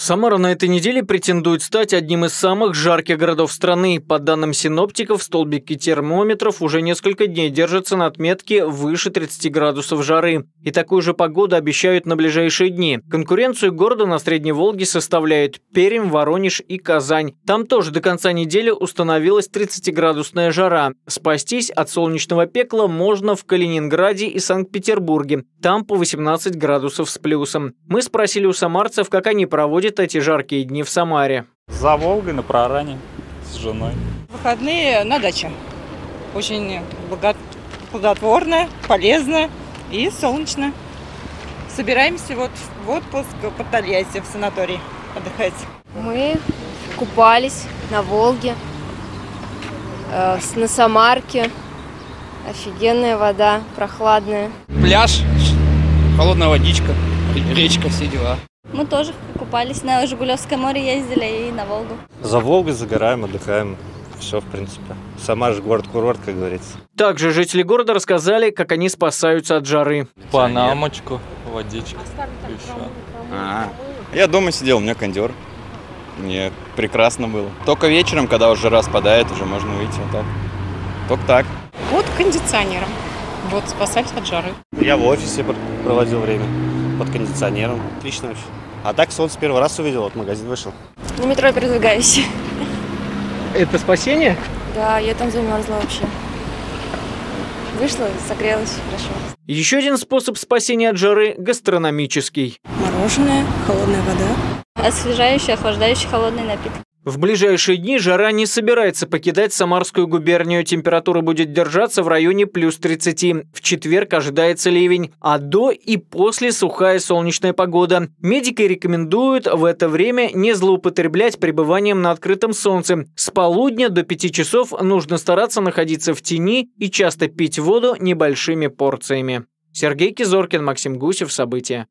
Самара на этой неделе претендует стать одним из самых жарких городов страны. По данным синоптиков, столбики термометров уже несколько дней держатся на отметке выше 30 градусов жары. И такую же погоду обещают на ближайшие дни. Конкуренцию города на Средней Волге составляют Пермь, Воронеж и Казань. Там тоже до конца недели установилась 30-градусная жара. Спастись от солнечного пекла можно в Калининграде и Санкт-Петербурге. Там по 18 градусов с плюсом. Мы спросили у самарцев, как они проводят проводит эти жаркие дни в Самаре? За Волгой на Проране с женой. Выходные на даче. Очень плодотворно, полезно и солнечно. Собираемся вот в отпуск по Тольятти в санаторий отдыхать. Мы купались на Волге, э, на Самарке. Офигенная вода, прохладная. Пляж, холодная водичка, речка, все дела. Мы тоже купались на Жигулевское море, ездили и на Волгу. За Волгой загораем, отдыхаем. Все, в принципе. Сама же город-курорт, как говорится. Также жители города рассказали, как они спасаются от жары. Панамочку, водичка. А, я дома сидел, у меня кондер. Мне прекрасно было. Только вечером, когда уже жара спадает, уже можно выйти вот так. Только так. Вот кондиционером. Вот спасать от жары. Я в офисе проводил время под кондиционером. Отлично вообще. А так солнце первый раз увидел, вот магазин вышел. На метро передвигаюсь. Это спасение? Да, я там замерзла вообще. Вышла, согрелась, хорошо. Еще один способ спасения от жары – гастрономический. Мороженое, холодная вода. Освежающий, охлаждающий холодный напиток. В ближайшие дни жара не собирается покидать Самарскую губернию. Температура будет держаться в районе плюс 30. В четверг ожидается ливень, а до и после сухая солнечная погода. Медики рекомендуют в это время не злоупотреблять пребыванием на открытом солнце. С полудня до 5 часов нужно стараться находиться в тени и часто пить воду небольшими порциями. Сергей Кизоркин, Максим Гусев. События.